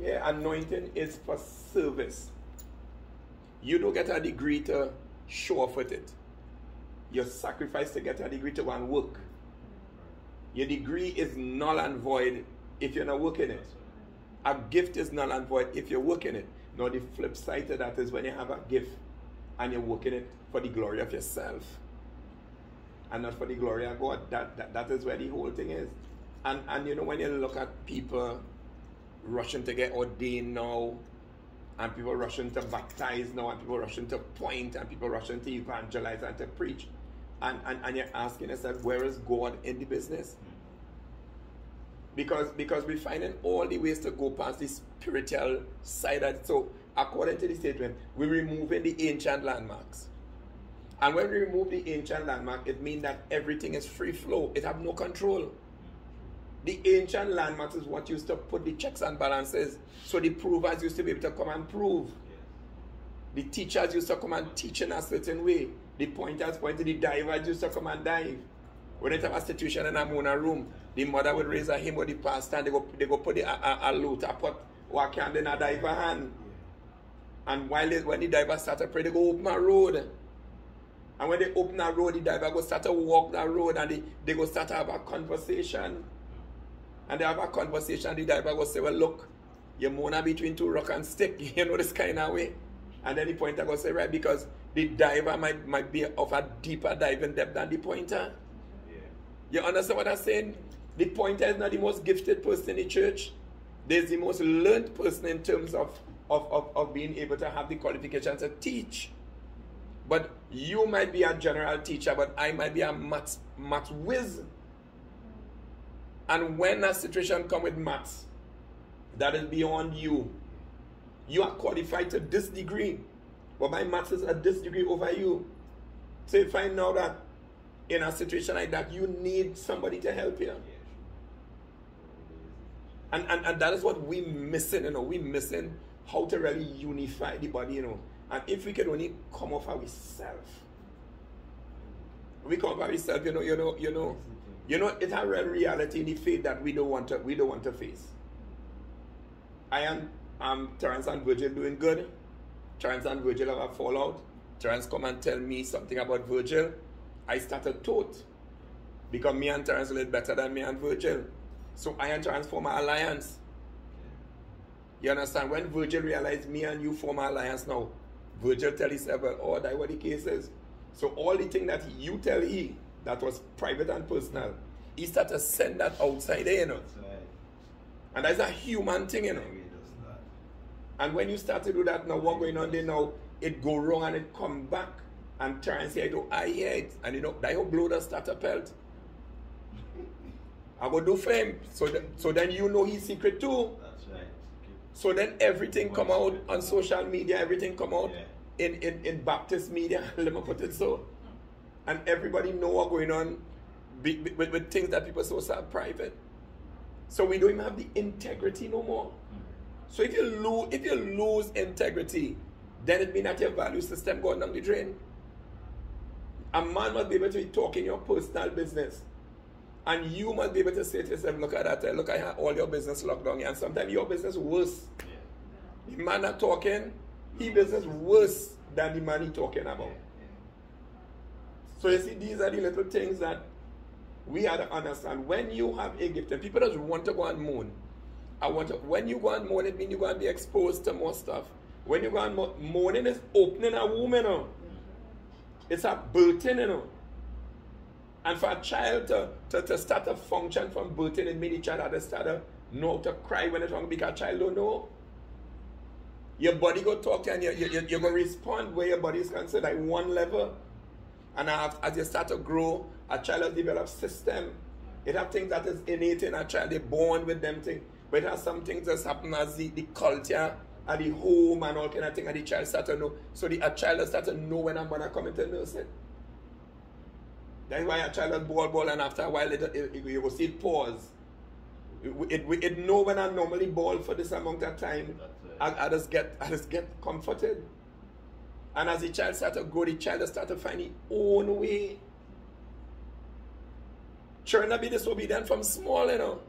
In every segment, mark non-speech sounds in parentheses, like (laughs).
Yeah, anointing is for service. You don't get a degree to show off with it. You sacrifice to get a degree to go and work. Your degree is null and void if you're not working it. A gift is null and void if you're working it. Now the flip side of that is when you have a gift and you're working it for the glory of yourself and not for the glory of God. That, that, that is where the whole thing is. And, and you know, when you look at people rushing to get ordained now, and people rushing to baptize now, and people rushing to point, and people rushing to evangelize and to preach, and, and, and you're asking yourself, where is God in the business? Because because we're finding all the ways to go past the spiritual side of it. So according to the statement, we're removing the ancient landmarks. And when we remove the ancient landmark, it means that everything is free flow. It have no control. The ancient landmarks is what used to put the checks and balances. So the provers used to be able to come and prove. The teachers used to come and teach in a certain way. The pointers pointed, the divers used to come and dive. When they have a situation in a Mona room, the mother would raise a hymn with the pastor and they go, they go put the, a, a, a loot, a pot, or a candle in a diver hand. And while they, when the diver start to pray, they go open a road. And when they open a road, the diver go start to walk that road and they, they go start to have a conversation. And they have a conversation, the diver go say, Well, look, you're mona between two rock and stick, (laughs) you know, this kind of way. And then the pointer go say, Right, because the diver might, might be of a deeper diving depth than the pointer. Yeah. You understand what I'm saying? The pointer is not the most gifted person in the church. There's the most learned person in terms of, of, of, of being able to have the qualifications to teach. But you might be a general teacher, but I might be a maths, maths whiz. And when a situation come with maths that is beyond you, you are qualified to this degree, but my maths is at this degree over you. So you find now that in a situation like that, you need somebody to help you. And, and, and that is what we missing, you know, we missing how to really unify the body, you know. And if we can only come off ourselves, we come off ourselves, you know, you know, you know, you know, it's a real reality in the faith that we don't want to, we don't want to face. I am, um, Terence and Virgil doing good. Terence and Virgil have a fallout. Terence come and tell me something about Virgil. I started taught because me and Terence live better than me and Virgil. So I and Terence form an alliance. You understand? When Virgil realized me and you form an alliance now, Virgil tell himself, well, oh, that what the case is. So all the thing that you tell he, that was private and personal, he started to send that outside there, you know. That's right. And that's a human thing, you know. And when you start to do that now, what going on there now, it go wrong and it come back and try and say, I, do, I hear it. And you know, that will blow the starter pelt. (laughs) I go do him. So, th- so then you know his secret too. That's right. So then everything come out on social media, everything come out Yeah. in, in, in Baptist media, (laughs) let me put it so. And everybody know what's going on be, be- with, with things that people so sad private. So we don't even have the integrity no more. Mm-hmm. So if you lose if you lose integrity, then it means that your value system going down the drain. A man must be able to be talking your personal business. And you must be able to say to yourself, look at that, look, at have all your business locked down here. And sometimes your business worse. The man not talking, he business worse than the man he talking about. So you see, these are the little things that we have to understand. When you have a gift, and people just want to go and moan. I want to, when you go and moan, it means you're going to be exposed to more stuff. When you go and moan, moaning is opening a womb, you know. It's a birthing, you know. And for a child to, to, to start to function from birthing, it means the child has to start to know to cry when it's wrong because a child don't know. Your body go talk to you and you, you, you, you're going to respond where your body is concerned at one level. And as, as you start to grow, a child has developed system. It have things that is innate in a child. They're born with them things. But it has some things that happen as the, the culture and the home and all kind of thing. And the child start to know. So the a child start to know when mother coming to nurse it. That's why a child is ball ball and after a while it, it, it, you will see it pause. It, it, it know when I normally ball for this amount of time. I, I just get I just get comforted. And as the child start to grow, the child start to find his own way. Children will be disobedient from small, you know.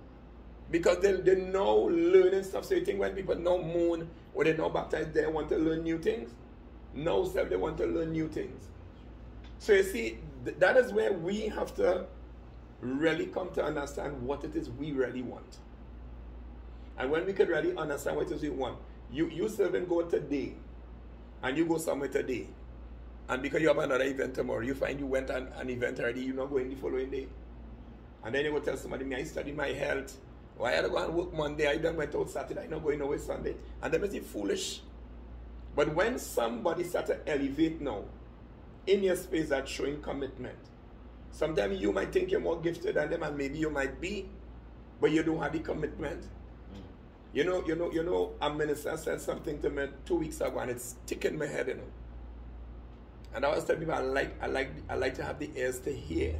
Because they, they know learning stuff. So you think when people know moon or they know baptized, they want to learn new things? No, self, they want to learn new things. So you see, th- that is where we have to really come to understand what it is we really want. And when we could really understand what it is we want, you, you serving go today, and you go somewhere today, and because you have another event tomorrow, you find you went on an event already, you're not going the following day. And then you go tell somebody, me, I study my health. Why I go and work Monday, I done went out Saturday, I'm not going away Sunday. And them is foolish. But when somebody start to elevate now, in your space that's showing commitment. Sometimes you might think you're more gifted than them, and maybe you might be, but you don't have the commitment. You know, you know, you know, a minister said something to me two weeks ago, and it's sticking my head, you know. And I was telling people I like I like I like to have the ears to hear.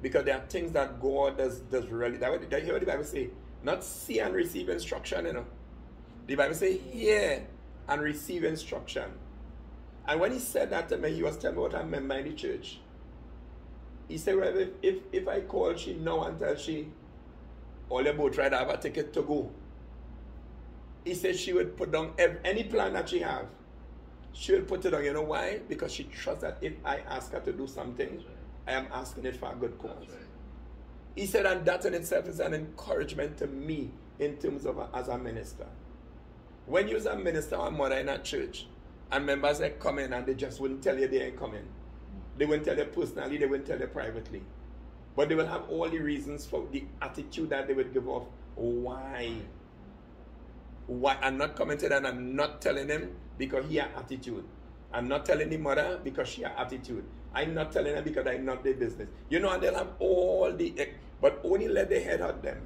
Because there are things that God does does really that that hear what the Bible say. Not see and receive instruction, you know. The Bible say hear and receive instruction. And when he said that to me, he was telling me what I member in the church. He said, well, if, if, if I call she now and tell she, all about try to have a ticket to go, he said she would put down any plan that she have. She will put it on. You know why? Because she trusts that if I ask her to do something, right. I am asking it for a good cause. Right. He said, and that in itself is an encouragement to me in terms of a, as a minister. When you're a minister or a mother in a church, and members come in and they just wouldn't tell you they ain't coming. They wouldn't tell you personally, they wouldn't tell you privately. But they will have all the reasons for the attitude that they would give off. Why? Why? I'm not commenting and I'm not telling them because he had attitude. I'm not telling the mother because she had attitude. I'm not telling them because I'm not their business. You know, and they'll have all the, eh, but only let the head hurt them.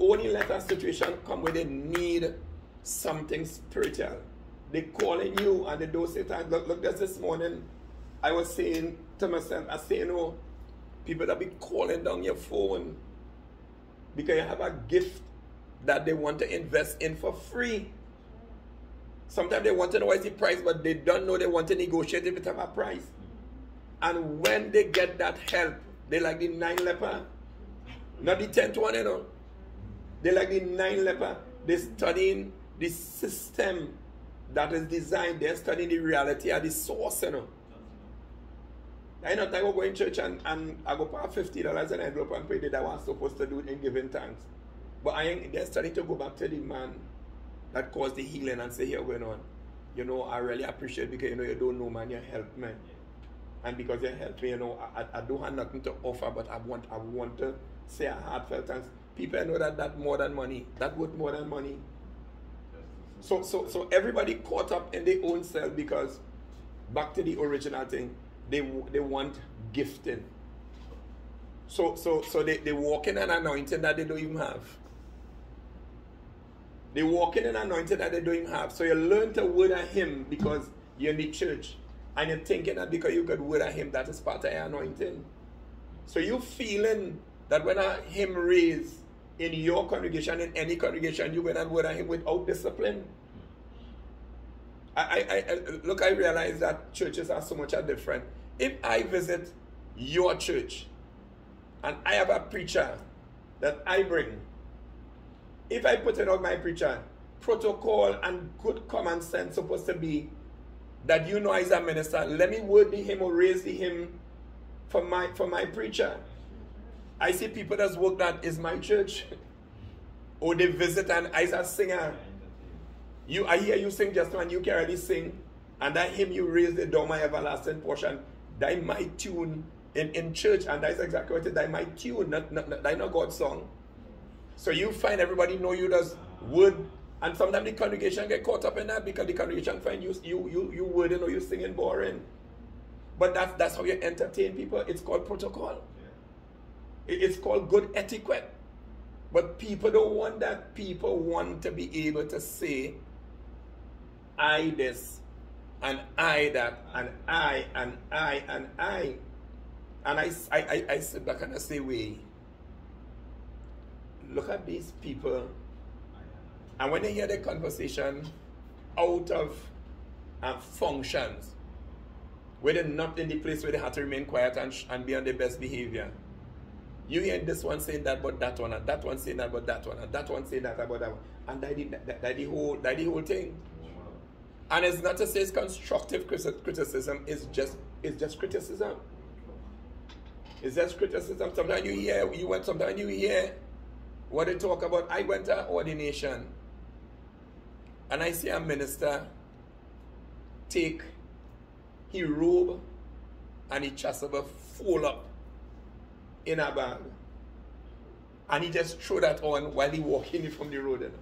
Only let a situation come where they need something spiritual they calling you and they don't say. Look, look, just this morning, I was saying to myself, I say, know, people that be calling down your phone because you have a gift that they want to invest in for free. Sometimes they want to know what's the price, but they don't know they want to negotiate if it with a price. And when they get that help, they like the nine leper, not the tenth one, you know. They like the nine leper. They're studying the system that is designed, they're studying the reality at the source, you know. I know I go go in church and, and I go pay fifty dollars and envelope and pay that I was supposed to do in giving thanks. But I ain't they're starting to go back to the man that caused the healing and say, here going on. You know, I really appreciate because you know you don't know man, you help me. And because you help me, you know, I, I don't have nothing to offer, but I want I want to say a heartfelt thanks. People know that that more than money. That worth more than money. So, so, so everybody caught up in their own self because back to the original thing, they they want gifting. So, so, so they, they walk in an anointing that they don't even have. They walk in an anointing that they don't even have. So you learn to word at him because you're in the church. And you're thinking that because you got word at him, that is part of your anointing. So you feeling that when a hymn raise in your congregation, in any congregation, you went and word hymn without discipline. I, I, I, look, I realize that churches are so much different. If I visit your church and I have a preacher that I bring, if I put it on my preacher, protocol and good common sense supposed to be that you know as a minister, let me word the hymn or raise the hymn for my for my preacher. I see people that's work that is my church. or they visit and I a singer. You I hear you sing just when you can already sing. And that hymn you raise the door my everlasting portion. That my tune in, in church, and that's exactly what it is. That my tune, not, not, not that not God's song. So you find everybody know you does word and sometimes the congregation get caught up in that because the congregation find you you you you wording or you singing boring. But that's that's how you entertain people. It's called protocol. It's called good etiquette. But people don't want that. People want to be able to say, I this, and I that, and I, and I, and I. And I, I, I, I sit back and I say, wait, look at these people. And when they hear the conversation out of uh, functions, where they're not in the place where they have to remain quiet and, and be on their best behavior, You hear this one saying that about that one, and that one saying that about that one, and that one saying that about that one, and that the, that, that the whole that the whole thing. And it's not to say it's constructive criticism. It's just it's just criticism. It's just criticism. Sometimes you hear you went. Sometimes you hear what they talk about. I went to ordination, and I see a minister take he robe and he chasuble full up in a bag. And he just threw that on while he walking from the road.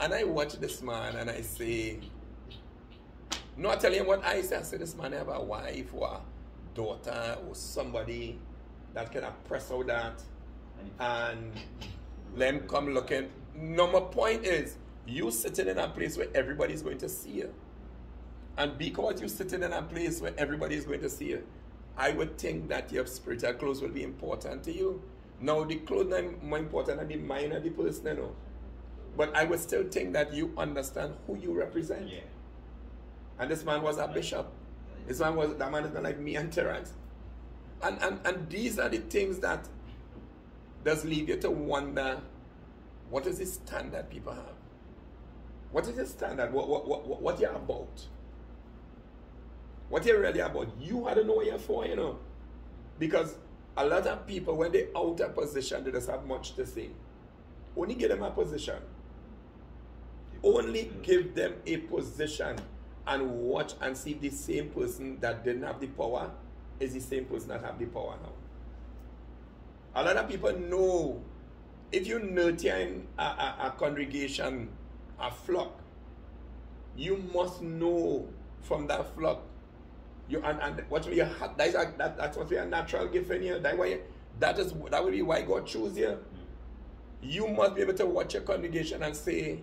And I watch this man and I say, not telling him what I say. I say, this man have a wife or a daughter or somebody that can oppress all that and let him come looking. Number point is, you sitting in a place where everybody's going to see you. And because you're sitting in a place where everybody is going to see you, I would think that your spiritual clothes will be important to you. Now, the clothes are more important than the mind of the person, you know. But I would still think that you understand who you represent. Yeah. And this man was a bishop. This man was that man is not like me and Terence. And, and and these are the things that does leave you to wonder what is the standard people have? What is the standard? What what what, what you're about? What you're really about, you had to know what you're for, you know. Because a lot of people, when they out of position, they just have much to say. Only give them a position. Only give them a position and watch and see if the same person that didn't have the power is the same person that have the power now. A lot of people know if you nurture in a, a, a congregation, a flock, you must know from that flock you and, and what you have that is a, that, that's what be a natural gift in you. That why that is that will be why God chose you. You must be able to watch your congregation and say,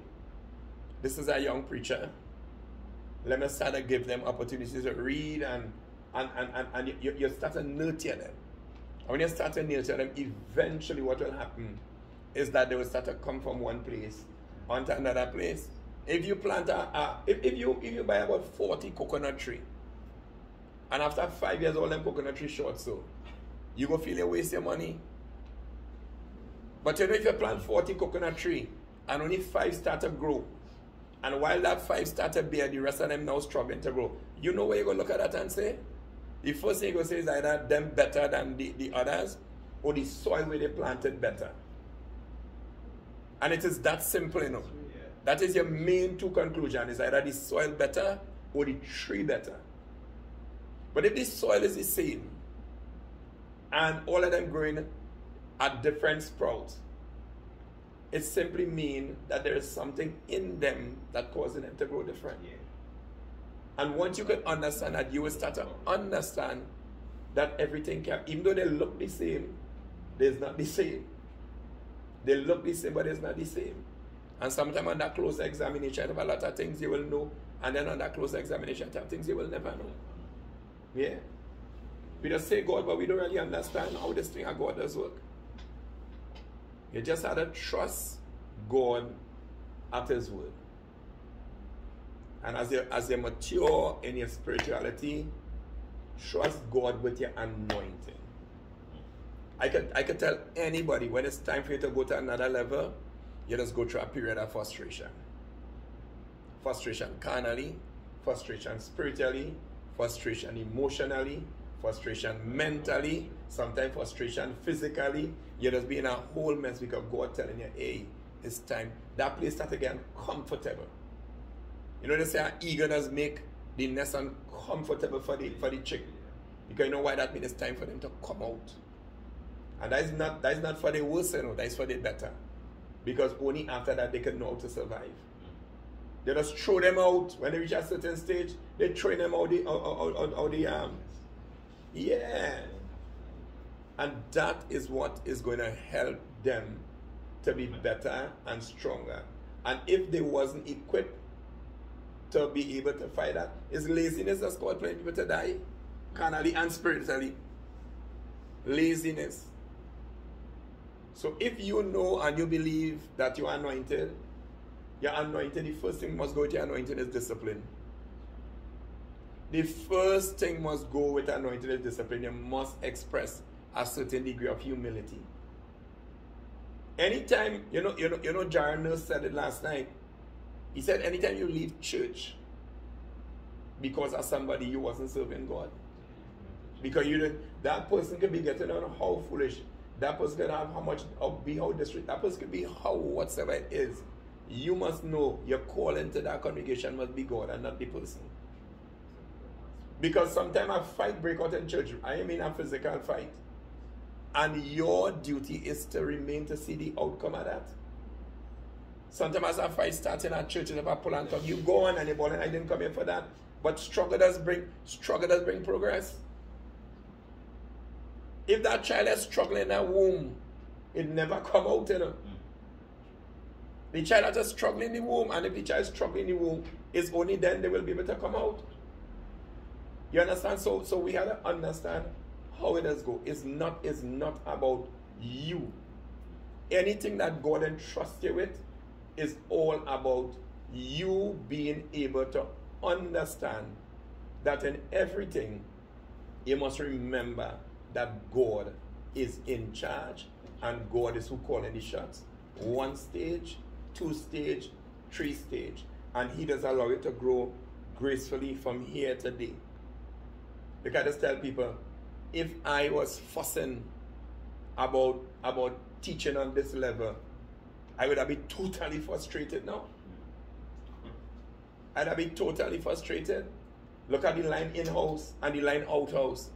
This is a young preacher. Let me start to give them opportunities to read and and, and, and, and you, you start to nurture them. And when you start to nurture them, eventually what will happen is that they will start to come from one place onto another place. If you plant a, a if, if you if you buy about 40 coconut tree and after five years, all them coconut tree short, so you go feel you waste your money. But you know, if you plant 40 coconut tree and only five start to grow, and while that five started bear, the rest of them now struggling to grow, you know where you go look at that and say? The first thing you go say is either them better than the, the others, or the soil where they planted better. And it is that simple, you know. That is your main two conclusion is either the soil better or the tree better. But if the soil is the same, and all of them growing at different sprouts, it simply means that there is something in them that causes them to grow different. Yeah. And once you can understand that, you will start to understand that everything can, even though they look the same, there's not the same. They look the same, but it's not the same. And sometimes on that close examination of a lot of things you will know, and then on that close examination of things you will never know. Yeah. We just say God, but we don't really understand how this thing of God does work. You just have to trust God at His word. And as you, as you mature in your spirituality, trust God with your anointing. I could, I could tell anybody when it's time for you to go to another level, you just go through a period of frustration. Frustration carnally, frustration spiritually, frustration emotionally, frustration mentally, sometimes frustration physically. You're just being a whole mess because God telling you, hey, it's time. That place start again comfortable. You know they say eagerness make the nest uncomfortable for the for the chick. Because you know why that means it's time for them to come out. And that is not that is not for the worse, you know, that is for the better. Because only after that they can know how to survive. They just throw them out when they reach a certain stage. They throw them out the out, out, out, out the um. Yeah. And that is what is going to help them to be better and stronger. And if they wasn't equipped to be able to fight that, is laziness that's caused plenty people to die, carnally and spiritually. Laziness. So if you know and you believe that you are anointed, your anointing, the first thing must go with your anointing is discipline. The first thing must go with anointing is discipline. You must express a certain degree of humility. Anytime, you know, you know, you know, Jaron said it last night. He said, anytime you leave church because of somebody you wasn't serving God. Because you didn't, that person could be getting on how foolish. That person could have how much, or be how district. That person could be how whatsoever it is. You must know your call into that congregation must be God and not the person. Because sometimes a fight break out in church. I mean a physical fight. And your duty is to remain to see the outcome of that. Sometimes a fight starts in a church and I pull and talk, you go on and you ball and I didn't come here for that. But struggle does bring struggle does bring progress. If that child is struggling in that womb, it never come out, you know. The child is just struggling in the womb, and if the child is struggling in the womb, it's only then they will be able to come out. You understand? So so we have to understand how it does go. It's not, it's not about you. Anything that God entrusts you with is all about you being able to understand that in everything you must remember that God is in charge and God is who calling the shots. One stage, two stage, three stage. And he does allow you to grow gracefully from here to there. Look, I just tell people, if I was fussing about about teaching on this level, I would have been totally frustrated now. I'd have been totally frustrated. Look at the line in house and the line out house.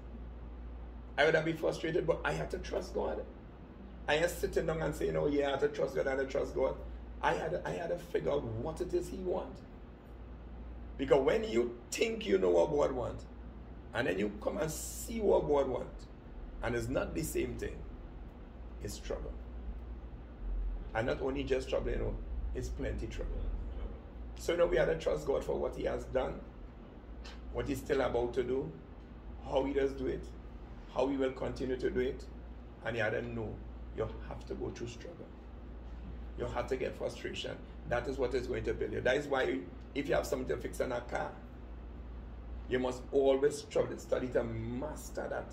I would have been frustrated, but I had to trust God. I am sitting down and saying, Oh yeah, I had to trust God, I had to trust God. I had I had to figure out what it is He wants. Because when you think you know what God wants, and then you come and see what God wants, and it's not the same thing, it's trouble. And not only just trouble, you know, it's plenty trouble. So you know we have to trust God for what He has done, what He's still about to do, how He does do it, how He will continue to do it, and you have to know you have to go through struggle. You have to get frustration. That is what is going to build you. That is why if you have something to fix on a car, you must always study, study to master that.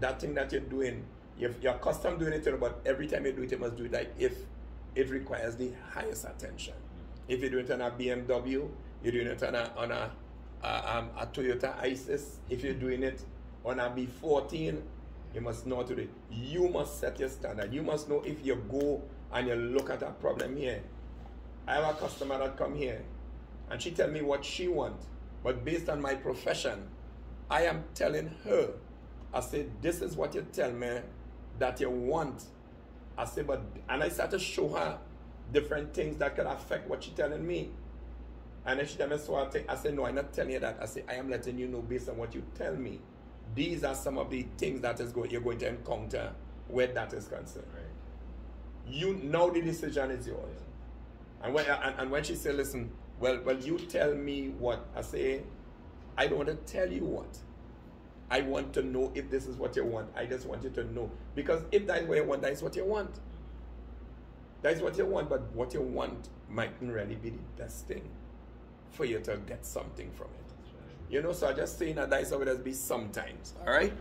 That thing that you're doing, you're, you're accustomed doing it, but every time you do it, you must do it like if it requires the highest attention. If you're doing it on a BMW, you're doing it on a, on a, a, um, a Toyota Isis. If you're doing it on a B14, you must know to do it. You must set your standard. You must know if you go and you look at a problem here. I have a customer that come here and she tell me what she want. But based on my profession, I am telling her, I said, this is what you tell me that you want. I said, but, and I start to show her different things that could affect what she's telling me. And then she tell me, so I, I said, no, I'm not telling you that. I said, I am letting you know based on what you tell me. These are some of the things that is going, you're going to encounter where that is concerned. Right. You know the decision is yours. And when, and, and when she said, listen, well, well, you tell me what. I say, I don't want to tell you what. I want to know if this is what you want. I just want you to know. Because if that is what you want, that is what you want. That is what you want, but what you want mightn't really be the best thing for you to get something from it. You know, so I just saying that that is how it has be sometimes. All right?